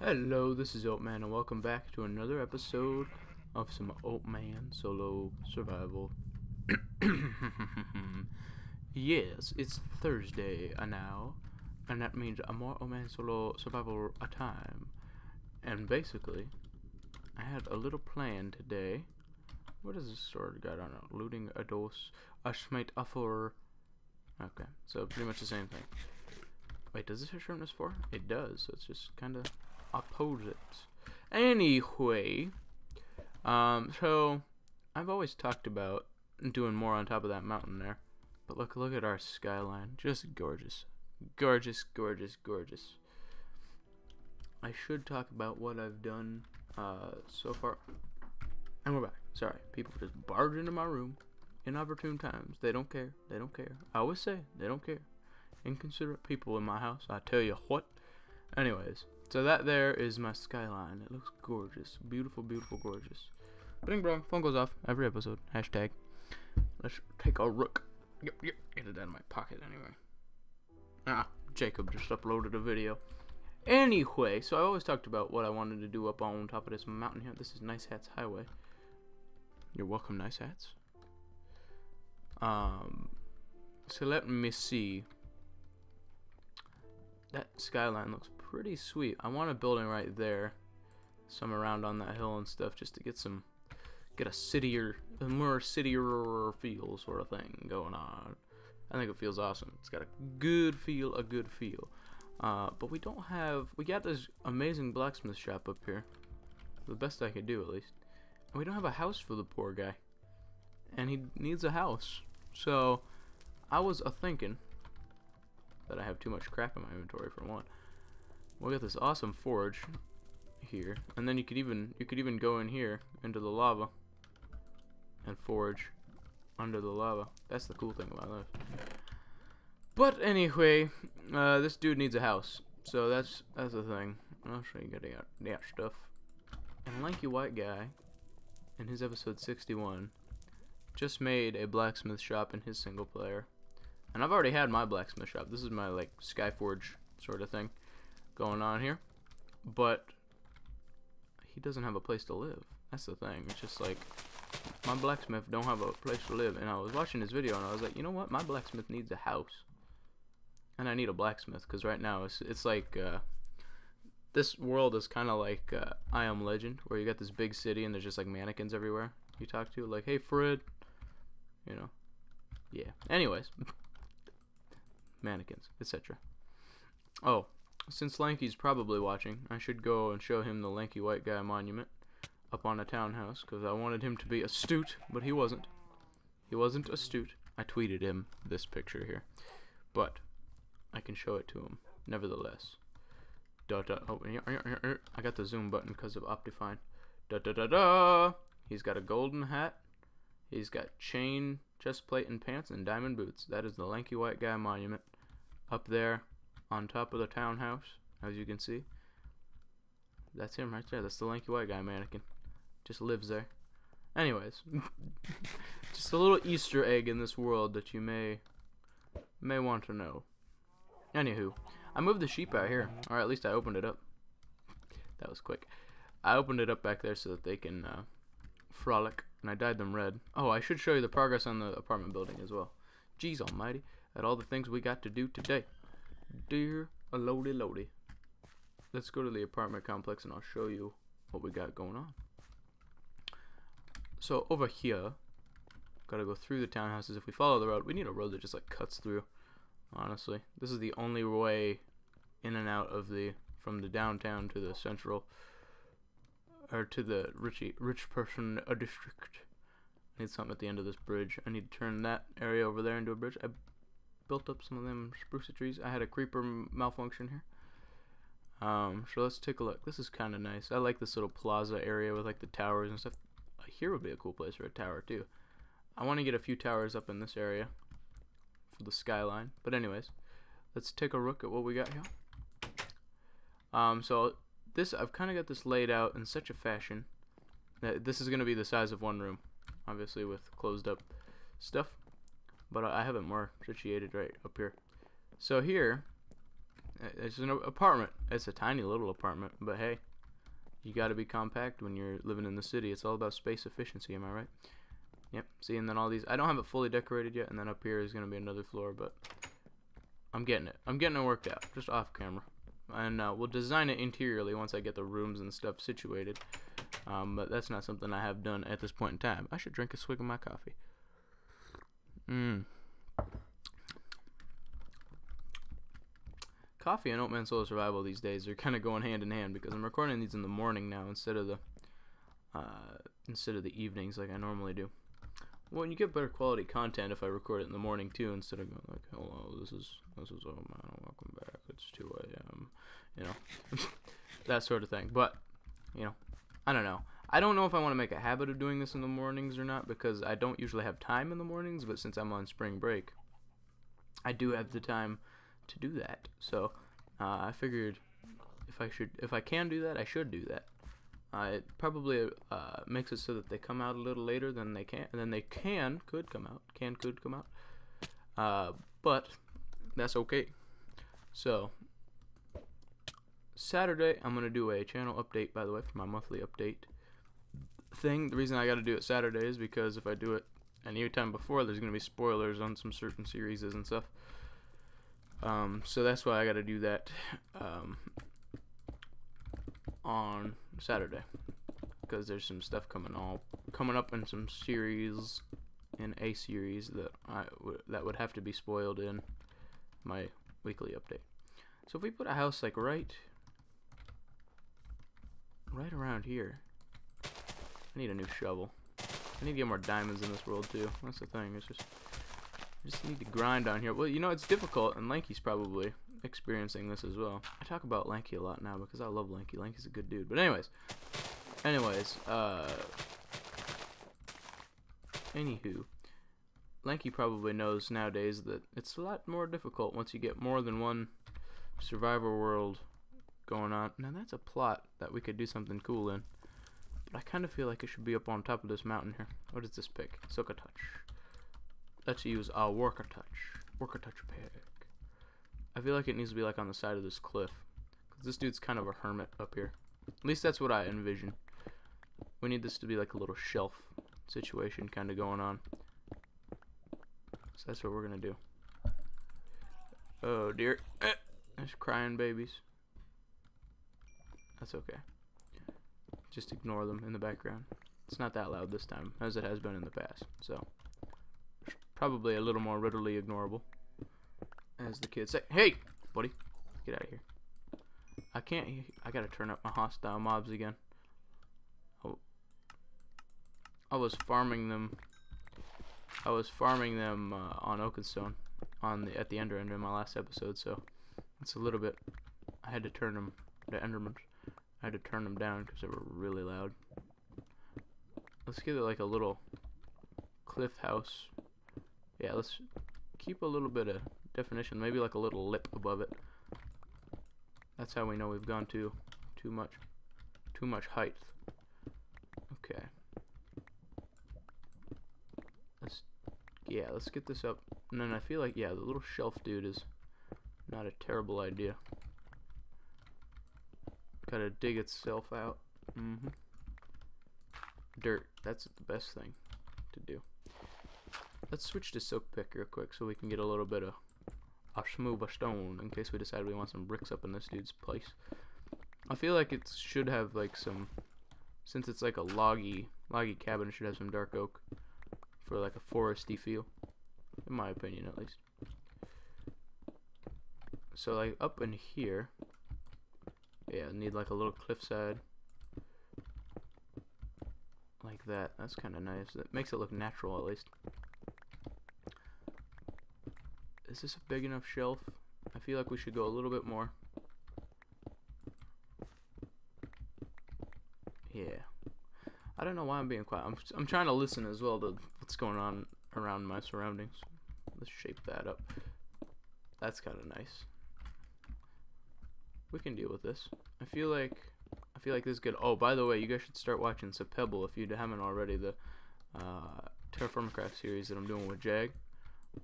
Hello, this is Oatman, and welcome back to another episode of some Oatman solo survival. yes, it's Thursday now, and that means a more Oatman solo survival a time. And basically, I had a little plan today. What does this sword got on it? Looting a dose, a smite a for. Okay, so pretty much the same thing. Wait, does this have sharpness 4? It does, so it's just kind of opposites. Anyway, um, so I've always talked about doing more on top of that mountain there. But look, look at our skyline. Just gorgeous. Gorgeous, gorgeous, gorgeous. I should talk about what I've done uh, so far. And we're back. Sorry, people just barge into my room inopportune times. They don't care. They don't care. I always say they don't care. Inconsiderate people in my house. I tell you what. Anyways, so that there is my skyline. It looks gorgeous. Beautiful, beautiful, gorgeous. Bing bong. Phone goes off every episode. Hashtag. Let's take a rook. Yep, yep. Get it out of my pocket anyway. Ah, Jacob just uploaded a video. Anyway, so I always talked about what I wanted to do up on top of this mountain here. This is Nice Hats Highway. You're welcome, Nice Hats. Um, so let me see. That skyline looks pretty sweet. I want a building right there, some around on that hill and stuff, just to get some, get a citier, a more citier feel sort of thing going on. I think it feels awesome. It's got a good feel, a good feel. Uh, but we don't have, we got this amazing blacksmith shop up here. The best I could do, at least. And we don't have a house for the poor guy. And he needs a house. So, I was a thinking that I have too much crap in my inventory for one. We got this awesome forge here, and then you could even you could even go in here into the lava and forge under the lava. That's the cool thing about this. But anyway, uh, this dude needs a house, so that's that's the thing. I'll show you out that stuff. And lanky white guy, in his episode 61, just made a blacksmith shop in his single player. And I've already had my blacksmith shop. This is my like Skyforge sort of thing going on here. But he doesn't have a place to live. That's the thing. It's just like my blacksmith don't have a place to live. And I was watching this video and I was like, you know what? My blacksmith needs a house. And I need a blacksmith because right now it's it's like uh, this world is kind of like uh, I Am Legend, where you got this big city and there's just like mannequins everywhere. You talk to like, hey Fred, you know, yeah. Anyways, mannequins, etc. Oh, since Lanky's probably watching, I should go and show him the lanky white guy monument up on a townhouse because I wanted him to be astute, but he wasn't. He wasn't astute. I tweeted him this picture here, but I can show it to him nevertheless. Da da. Oh, I got the zoom button because of Optifine. Da da da da. He's got a golden hat. He's got chain, chest plate, and pants, and diamond boots. That is the lanky white guy monument up there on top of the townhouse, as you can see. That's him right there. That's the lanky white guy mannequin. Just lives there. Anyways, just a little Easter egg in this world that you may may want to know. Anywho, I moved the sheep out here, or at least I opened it up. That was quick. I opened it up back there so that they can uh, frolic, and I dyed them red. Oh, I should show you the progress on the apartment building as well. Jeez almighty, at all the things we got to do today. Dear lody lody. Let's go to the apartment complex and I'll show you what we got going on. So over here, gotta go through the townhouses. If we follow the road, we need a road that just like cuts through. Honestly, this is the only way in and out of the from the downtown to the central or to the richy, rich person district. I need something at the end of this bridge. I need to turn that area over there into a bridge. I built up some of them spruce trees. I had a creeper malfunction here. Um, so let's take a look. This is kind of nice. I like this little plaza area with like the towers and stuff. Here would be a cool place for a tower too. I want to get a few towers up in this area for the skyline. But anyways, let's take a look at what we got here. Um, so this I've kind of got this laid out in such a fashion that this is going to be the size of one room, obviously with closed up stuff. But I have it more situated right up here. So here It's an apartment. It's a tiny little apartment, but hey, you got to be compact when you're living in the city. It's all about space efficiency, am I right? Yep. See, and then all these. I don't have it fully decorated yet, and then up here is gonna be another floor, but I'm getting it. I'm getting it worked out, just off camera, and uh, we'll design it interiorly once I get the rooms and stuff situated. Um, but that's not something I have done at this point in time. I should drink a swig of my coffee. Coffee and Oatman Solo Survival these days are kind of going hand in hand because I'm recording these in the morning now instead of the uh, instead of the evenings like I normally do. Well, you get better quality content if I record it in the morning too, instead of going like, "Hello, this is this is oh man, welcome back. It's 2 a.m." You know, that sort of thing. But you know, I don't know. I don't know if I want to make a habit of doing this in the mornings or not because I don't usually have time in the mornings. But since I'm on spring break, I do have the time to do that. So uh, I figured if I should, if I can do that, I should do that. Uh, it probably uh, makes it so that they come out a little later than they can, than they can could come out. Can could come out, uh, but that's okay. So Saturday, I'm gonna do a channel update. By the way, for my monthly update thing. The reason I got to do it Saturday is because if I do it any time before, there's gonna be spoilers on some certain series and stuff. Um, so that's why I got to do that um, on Saturday because there's some stuff coming all coming up in some series in a series that I that would have to be spoiled in my weekly update. So if we put a house like right right around here, I need a new shovel. I need to get more diamonds in this world too. That's the thing. It's just just need to grind on here. Well, you know it's difficult, and Lanky's probably experiencing this as well. I talk about Lanky a lot now because I love Lanky. Lanky's a good dude. But anyways, anyways, uh, anywho, Lanky probably knows nowadays that it's a lot more difficult once you get more than one survivor world going on. Now that's a plot that we could do something cool in. But I kind of feel like it should be up on top of this mountain here. What does this pick? Silk Touch. Let's use a Worker Touch. Worker Touch pick. I feel like it needs to be like on the side of this cliff. Cause this dude's kind of a hermit up here. At least that's what I envision. We need this to be like a little shelf situation kind of going on. So that's what we're gonna do. Oh dear. Eh, there's crying babies. That's okay. Just ignore them in the background. It's not that loud this time, as it has been in the past. So, probably a little more readily ignorable as the kids say. Hey, buddy, get out of here. I can't. I gotta turn up my hostile mobs again. Oh, I was farming them. I was farming them uh, on Oakenstone on the at the Ender End in my last episode, so it's a little bit. I had to turn them to Endermans. I had to turn them down because they were really loud. Let's give it like a little cliff house. Yeah, let's keep a little bit of definition, maybe like a little lip above it. That's how we know we've gone too too much too much height. Okay. Let's yeah, let's get this up. And then I feel like yeah, the little shelf dude is not a terrible idea. Gotta dig itself out. Mm hmm Dirt. That's the best thing. Let's switch to silk pick real quick so we can get a little bit of a smooth stone in case we decide we want some bricks up in this dude's place. I feel like it should have like some, since it's like a loggy, loggy cabin, should have some dark oak for like a foresty feel, in my opinion at least. So like up in here, yeah, need like a little cliffside, like that. That's kind of nice. It makes it look natural at least. Is this a big enough shelf? I feel like we should go a little bit more. Yeah. I don't know why I'm being quiet. I'm, I'm trying to listen as well to what's going on around my surroundings. Let's shape that up. That's kind of nice. We can deal with this. I feel like I feel like this is good. Oh, by the way, you guys should start watching Sepebble if you haven't already. The uh, TerraFirmaCraft series that I'm doing with Jag.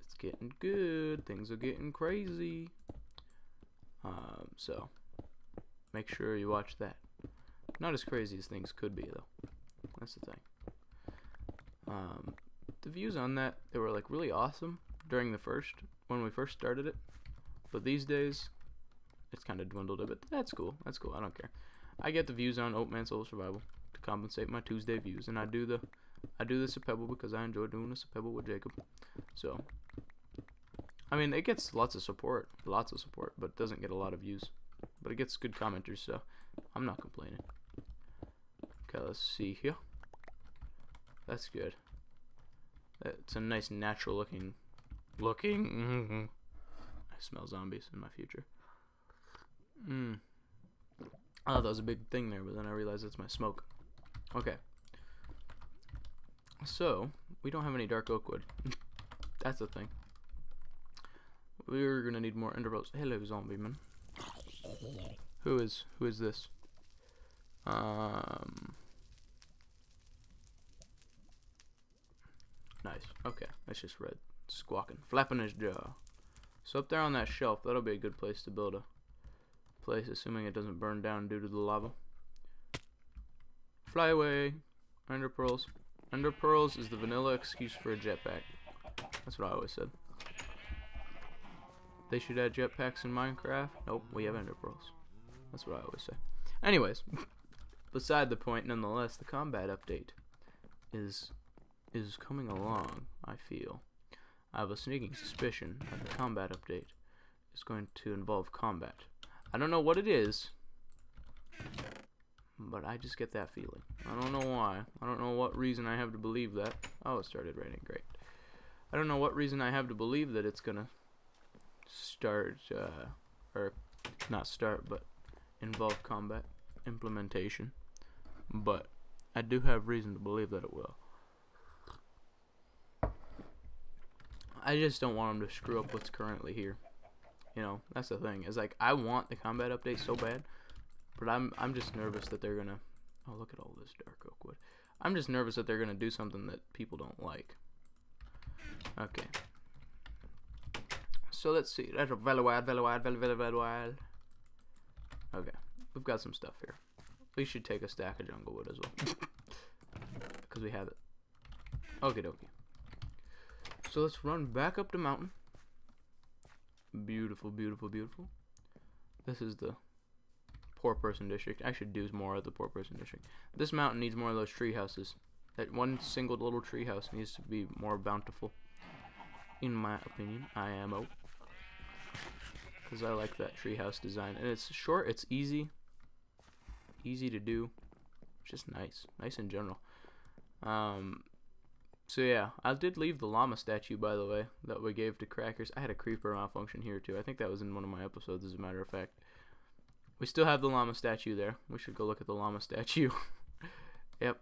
It's getting good. Things are getting crazy. Um, so make sure you watch that. Not as crazy as things could be though. That's the thing. Um, the views on that they were like really awesome during the first when we first started it, but these days it's kind of dwindled a bit. That's cool. That's cool. I don't care. I get the views on Oatman Solo Survival to compensate my Tuesday views, and I do the I do this at Pebble because I enjoy doing this at Pebble with Jacob. So, I mean, it gets lots of support, lots of support, but doesn't get a lot of views. But it gets good commenters, so I'm not complaining. Okay, let's see here. That's good. It's a nice natural looking looking. I smell zombies in my future. Mm. Oh, that was a big thing there, but then I realized it's my smoke. Okay. So, we don't have any dark oak wood. That's the thing. We're gonna need more ender pearls. Hello, zombie man. Who is who is this? Um. Nice. Okay, that's just red squawking, flapping his jaw. So up there on that shelf, that'll be a good place to build a place, assuming it doesn't burn down due to the lava. Fly away. Ender pearls. Ender pearls is the vanilla excuse for a jetpack. That's what I always said. They should add jetpacks in Minecraft. Nope, we have ender pearls. That's what I always say. Anyways, beside the point, nonetheless, the combat update is is coming along. I feel. I have a sneaking suspicion that the combat update is going to involve combat. I don't know what it is, but I just get that feeling. I don't know why. I don't know what reason I have to believe that. Oh, it started raining. Great. I don't know what reason I have to believe that it's gonna start, uh, or not start, but involve combat implementation. But I do have reason to believe that it will. I just don't want them to screw up what's currently here. You know, that's the thing. Is like I want the combat update so bad, but I'm I'm just nervous that they're gonna. Oh, look at all this dark oak wood. I'm just nervous that they're gonna do something that people don't like. Okay. So let's see. That's a very wild, very wild, very very very wild. Okay, we've got some stuff here. We should take a stack of jungle wood as well, because we have it. Okay, dokie. So let's run back up the mountain. Beautiful, beautiful, beautiful. This is the poor person district. I should do more of the poor person district. This mountain needs more of those tree houses. That one single little tree house needs to be more bountiful. In my opinion, I am out. Because I like that treehouse design. And it's short, it's easy. Easy to do. Just nice. Nice in general. Um, so yeah, I did leave the llama statue, by the way, that we gave to Crackers. I had a creeper malfunction here too. I think that was in one of my episodes, as a matter of fact. We still have the llama statue there. We should go look at the llama statue. yep.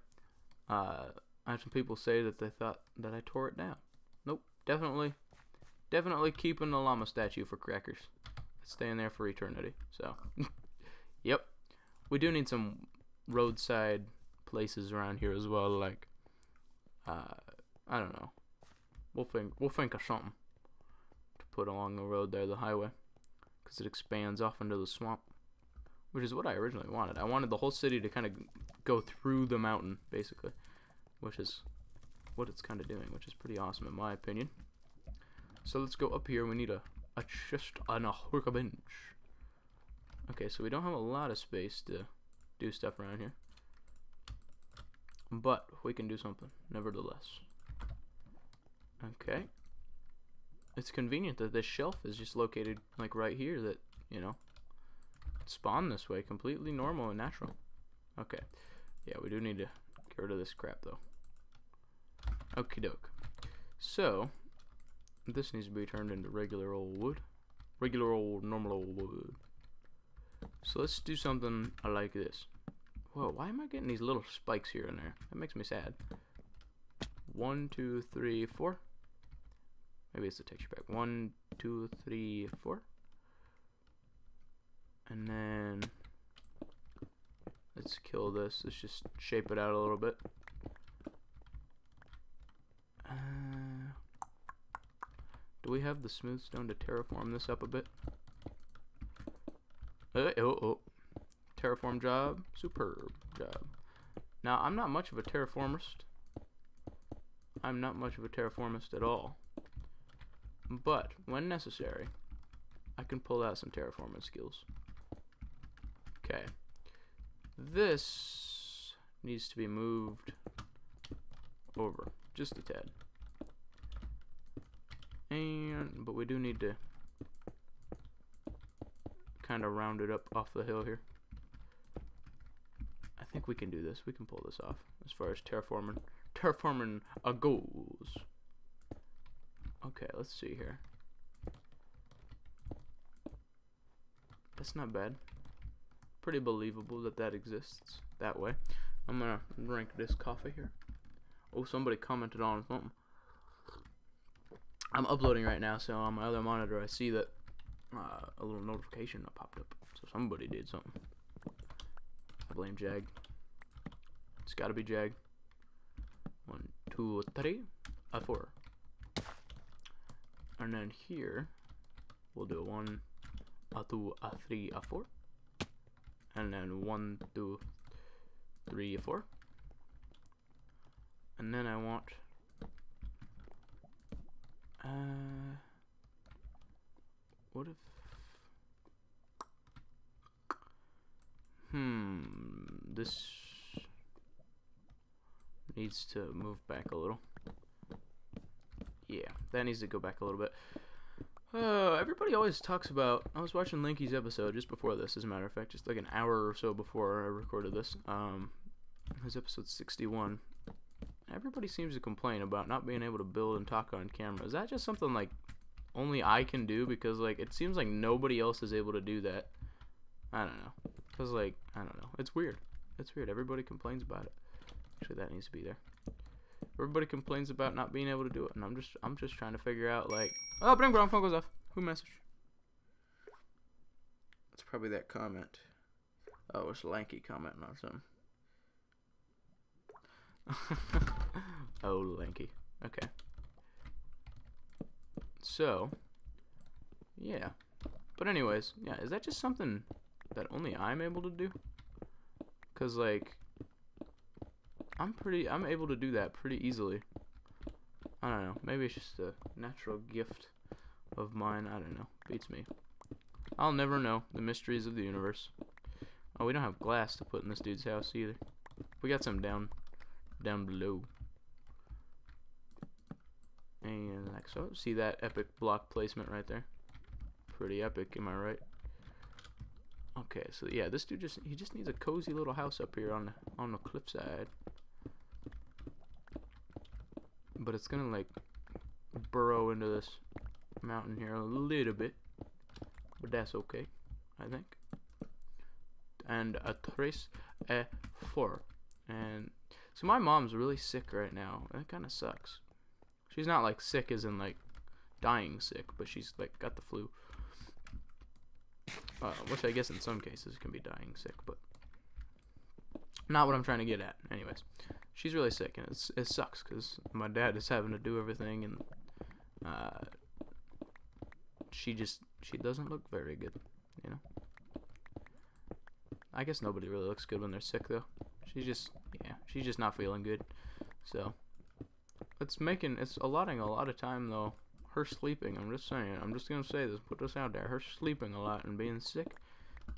Uh, I had some people say that they thought that I tore it down. Nope. Definitely, definitely keeping the llama statue for Crackers. It's staying there for eternity. So, yep. We do need some roadside places around here as well, like uh, I don't know. We'll think we'll think of something to put along the road there, the highway, because it expands off into the swamp, which is what I originally wanted. I wanted the whole city to kind of go through the mountain, basically, which is what it's kind of doing, which is pretty awesome in my opinion. So let's go up here. We need a a chest and a workbench. Okay, so we don't have a lot of space to do stuff around here. But we can do something, nevertheless. Okay. It's convenient that this shelf is just located like right here that, you know, spawn this way. Completely normal and natural. Okay. Yeah, we do need to get rid of this crap though. Okie doke. So, this needs to be turned into regular old wood. Regular old, normal old wood. So let's do something like this. Whoa, why am I getting these little spikes here and there? That makes me sad. One, two, three, four. Maybe it's the texture pack. One, two, three, four. And then let's kill this. Let's just shape it out a little bit. Do we have the smooth stone to terraform this up a bit? Uh, oh, oh. Terraform job. Superb job. Now, I'm not much of a terraformist. I'm not much of a terraformist at all. But, when necessary, I can pull out some terraforming skills. Okay. This needs to be moved over just a tad. And, but we do need to kind of round it up off the hill here. I think we can do this. We can pull this off as far as terraforming, terraforming uh, goes. Okay, let's see here. That's not bad. Pretty believable that that exists that way. I'm gonna drink this coffee here. Oh, somebody commented on something. I'm uploading right now, so on my other monitor I see that uh, a little notification popped up. So somebody did something. I blame Jag. It's gotta be Jag. One, two, three, a four. And then here, we'll do a one, a two, a three, a four. And then one, two, three, a four. And then I want uh what if Hmm this needs to move back a little. Yeah, that needs to go back a little bit. Uh, everybody always talks about. I was watching Lanky's episode just before this, as a matter of fact, just like an hour or so before I recorded this. Um, his episode 61. Everybody seems to complain about not being able to build and talk on camera. Is that just something like only I can do? Because like it seems like nobody else is able to do that. I don't know. Cause like I don't know. It's weird. It's weird. Everybody complains about it. Actually, that needs to be there. Everybody complains about not being able to do it, and I'm just I'm just trying to figure out like oh bring brown phone goes off. Who message? It's probably that comment. Oh, it's Lanky commenting on something. oh, lanky. Okay. So, yeah. But anyways, yeah, is that just something that only I'm able to do? Cause like, I'm pretty, I'm able to do that pretty easily. I don't know. Maybe it's just a natural gift of mine. I don't know. Beats me. I'll never know the mysteries of the universe. Oh, we don't have glass to put in this dude's house either. We got some down down below. And like so, see that epic block placement right there? Pretty epic, am I right? Okay, so yeah, this dude just he just needs a cozy little house up here on on the cliffside. But it's gonna like burrow into this mountain here a little bit. But that's okay, I think. And a trace a four. And so my mom's really sick right now. That kind of sucks. She's not like sick as in like dying sick, but she's like got the flu. Uh, which I guess in some cases can be dying sick, but not what I'm trying to get at. Anyways, she's really sick and it's, it sucks because my dad is having to do everything and uh, she just she doesn't look very good, you know. I guess nobody really looks good when they're sick though. She's just yeah, she's just not feeling good. So it's making it's allotting a lot of time though. Her sleeping, I'm just saying, I'm just gonna say this, put this out there. Her sleeping a lot and being sick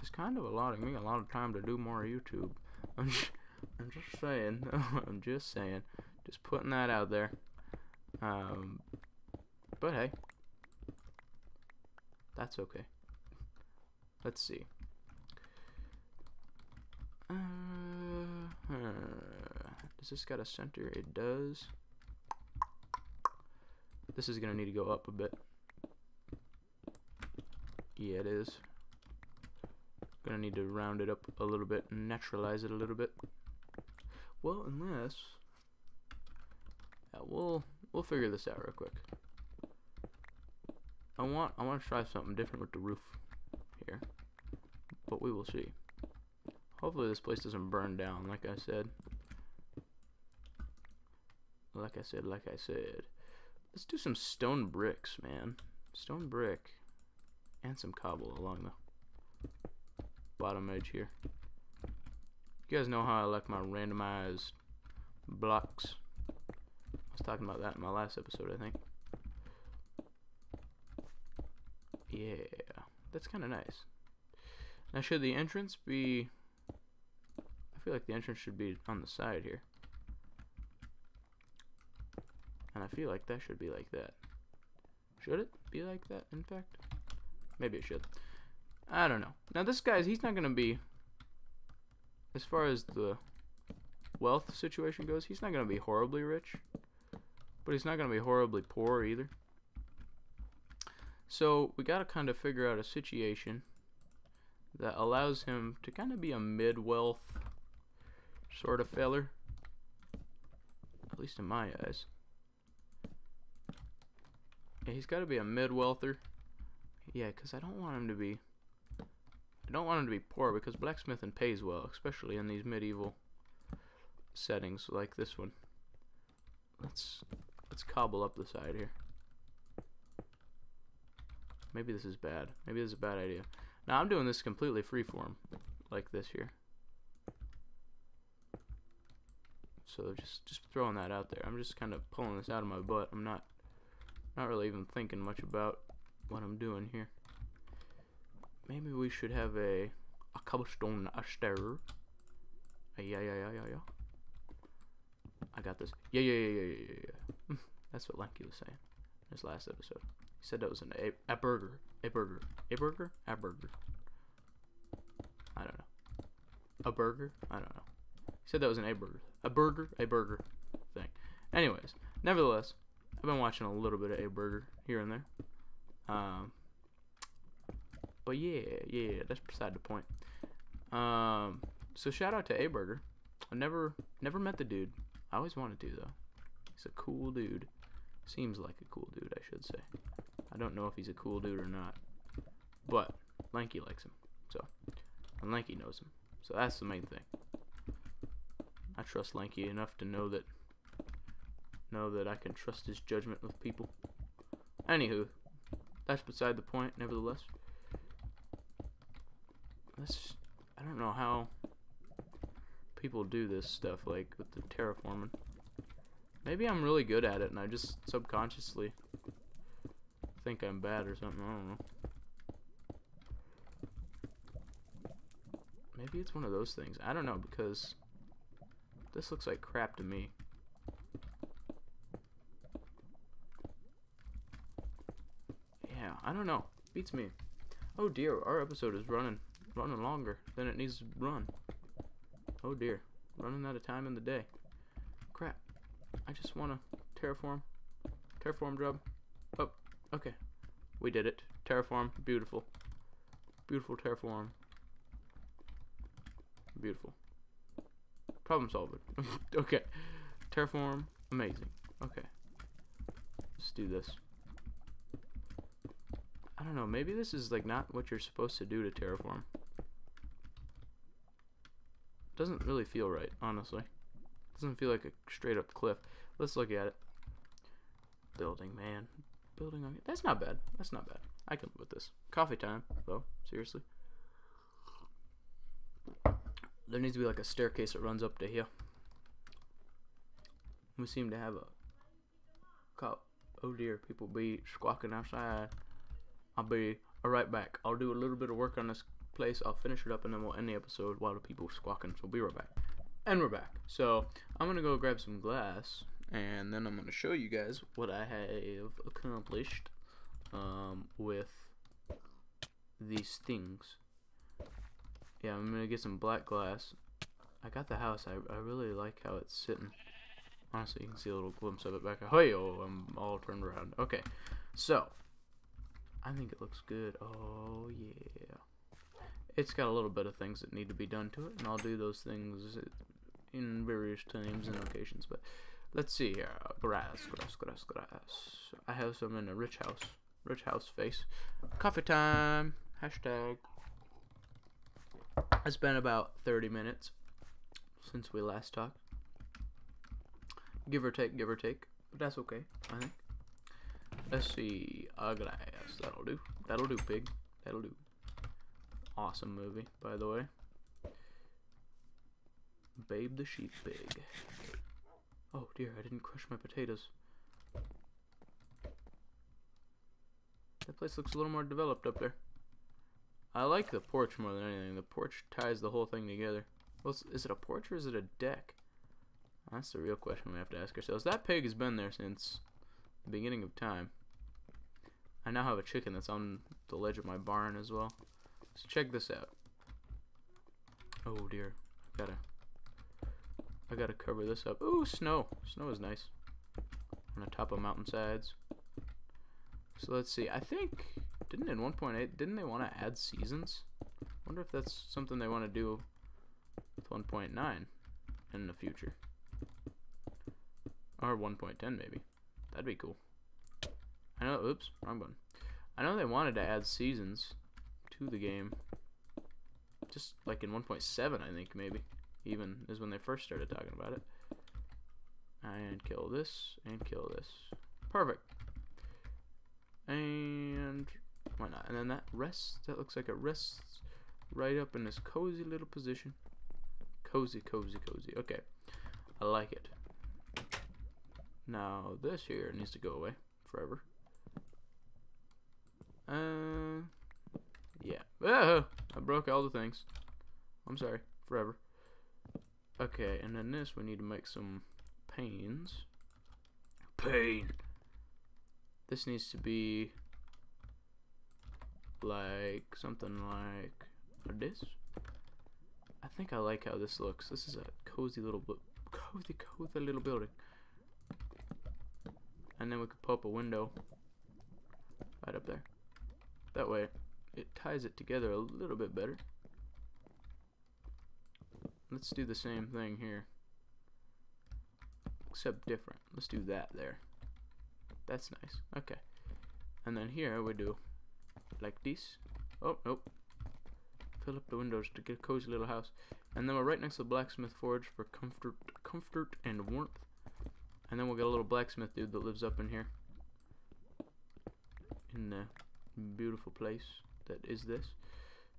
is kind of allotting me a lot of time to do more YouTube. I'm just, I'm just saying, I'm just saying, just putting that out there. Um, but hey, that's okay. Let's see. Uh, Hmm. does this got a center? It does. This is gonna need to go up a bit. Yeah, it is. Gonna need to round it up a little bit naturalize it a little bit. Well, unless yeah, we'll we'll figure this out real quick. I want I want to try something different with the roof here, but we will see. Hopefully this place doesn't burn down, like I said. Like I said, like I said. Let's do some stone bricks, man. Stone brick. And some cobble along the bottom edge here. You guys know how I like my randomized blocks. I was talking about that in my last episode, I think. Yeah, that's kind of nice. Now, should the entrance be... I feel like the entrance should be on the side here. And I feel like that should be like that. Should it be like that, in fact? Maybe it should. I don't know. Now, this guy's, he's not going to be, as far as the wealth situation goes, he's not going to be horribly rich. But he's not going to be horribly poor either. So, we got to kind of figure out a situation that allows him to kind of be a mid-wealth sort of feller. At least in my eyes. Yeah, he's got to be a mid-wealther. Yeah, because I don't want him to be... I don't want him to be poor because blacksmithing pays well, especially in these medieval settings like this one. Let's let's cobble up the side here. Maybe this is bad. Maybe this is a bad idea. Now I'm doing this completely freeform, like this here. So just just throwing that out there. I'm just kind of pulling this out of my butt. I'm not not really even thinking much about what I'm doing here. Maybe we should have a a cobblestone a stair. Yeah, yeah, yeah, yeah, yeah. I got this. Yeah, yeah, yeah, yeah, yeah, yeah. That's what Lanky was saying in his last episode. He said that was an a, a burger. A burger. A burger? A burger. I don't know. A burger? I don't know. He said that was an a burger. A burger? A burger thing. Anyways, nevertheless, I've been watching a little bit of a burger here and there. Um, but yeah, yeah, that's beside the point. Um, so shout out to A Burger. I never, never met the dude. I always wanted to though. He's a cool dude. Seems like a cool dude, I should say. I don't know if he's a cool dude or not, but Lanky likes him. So, and Lanky knows him. So that's the main thing. I trust Lanky enough to know that know that I can trust his judgment with people. Anywho, that's beside the point, nevertheless. That's, I don't know how people do this stuff, like, with the terraforming. Maybe I'm really good at it, and I just subconsciously think I'm bad or something, I don't know. Maybe it's one of those things. I don't know, because this looks like crap to me. Yeah, I don't know. Beats me. Oh dear, our episode is running running longer than it needs to run. Oh dear. Running out of time in the day. Crap. I just want to terraform. Terraform job. Oh, okay. We did it. Terraform. Beautiful. Beautiful terraform. Beautiful. Problem solver. okay. Terraform. Amazing. Okay. Let's do this. I don't know, maybe this is like not what you're supposed to do to terraform. Doesn't really feel right, honestly. Doesn't feel like a straight up cliff. Let's look at it. Building, man. Building on That's not bad. That's not bad. I can live with this. Coffee time, though. Seriously. There needs to be like a staircase that runs up to here. We seem to have a cop. Oh dear, people be squawking outside. I'll be right back. I'll do a little bit of work on this place. I'll finish it up and then we'll end the episode while the people squawking. So be right back. And we're back. So I'm going to go grab some glass and then I'm going to show you guys what I have accomplished um, with these things. Yeah, I'm to get some black glass. I got the house. I, I really like how it's sitting. Honestly, you can see a little glimpse of it back. Oh, yo, I'm all turned around. Okay, so I think it looks good. Oh, yeah. It's got a little bit of things that need to be done to it, and I'll do those things in various times and locations. But let's see here. Grass, grass, grass, grass. I have some in a rich house. Rich house face. Coffee time. Hashtag. It's been about 30 minutes since we last talked. Give or take, give or take. But that's okay, I think. Let's see. A glass. That'll do. That'll do, pig. That'll do. awesome movie, by the way. Babe the Sheep Pig. Oh dear, I didn't crush my potatoes. That place looks a little more developed up there. I like the porch more than anything. The porch ties the whole thing together. Well, is it a porch or is it a deck? That's the real question we have to ask ourselves. That pig has been there since the beginning of time. I now have a chicken that's on the ledge of my barn as well. So check this out. Oh dear. I gotta I gotta cover this up. Ooh, snow. Snow is nice. On the top of mountainsides. So let's see. I think didn't in 1.8 didn't they want to add seasons? Wonder if that's something they want to do with 1.9 in the future. Or 1.10 maybe. That'd be cool. I know, oops, wrong button. I know they wanted to add seasons to the game. Just like in 1.7, I think, maybe. Even is when they first started talking about it. And kill this, and kill this. Perfect. And why not? And then that rests, that looks like it rests right up in this cozy little position. Cozy, cozy, cozy. Okay. I like it. Now this here needs to go away forever. Uh, yeah. Ah, I broke all the things. I'm sorry. Forever. Okay, and then this we need to make some panes. Pain! This needs to be like something like this. I think I like how this looks. This is a cozy little, cozy, cozy little building and then we could pop a window right up there. That way, it ties it together a little bit better. Let's do the same thing here, except different. Let's do that there. That's nice. Okay. And then here we do like this. Oh, nope. Fill up the windows to get a cozy little house. And then we're right next to the blacksmith forge for comfort, comfort and warmth. And then we'll get a little blacksmith dude that lives up in here. In the beautiful place that is this.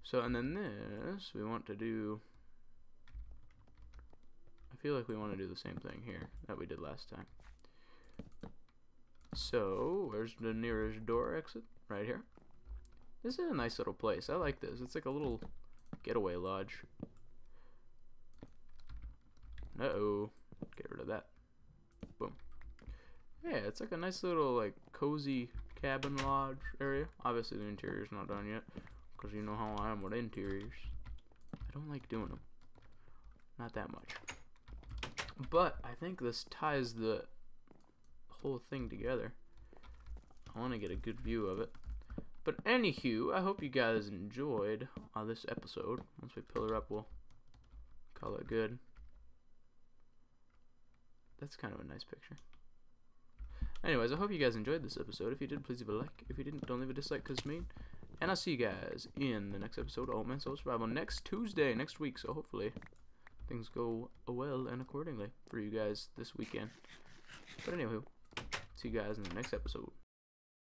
So, and then this, we want to do... I feel like we want to do the same thing here that we did last time. So, where's the nearest door exit? Right here. This is a nice little place. I like this. It's like a little getaway lodge. Uh-oh. Get rid of that. Boom. Yeah, it's like a nice little like cozy cabin lodge area. Obviously the interior's not done yet, because you know how I am with interiors. I don't like doing them. Not that much. But I think this ties the whole thing together. I want to get a good view of it. But anywho, I hope you guys enjoyed uh, this episode. Once we pillar up, we'll call it good. That's kind of a nice picture. Anyways, I hope you guys enjoyed this episode. If you did, please leave a like. If you didn't, don't leave a dislike because me. And I'll see you guys in the next episode of Man Solo Survival next Tuesday, next week. So hopefully things go well and accordingly for you guys this weekend. But anyway, see you guys in the next episode.